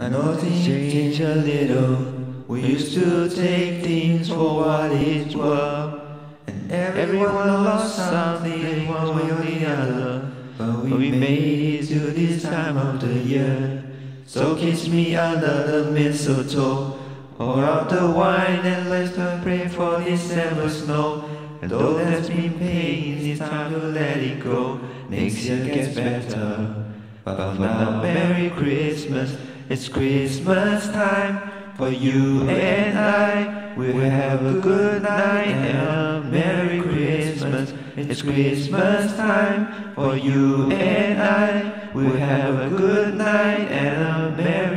I know things change a little. We used to take things for what it was. And everyone lost something one way or the other. But we made it to this time of the year. So kiss me under the mistletoe. Pour out the wine and let's pray for December snow. And though there's been pain, it's time to let it go. Next year gets better. But for now, Merry Christmas. It's Christmas time for you and I. We'll have a good night and a Merry Christmas. It's Christmas time for you and I. We'll have a good night and a Merry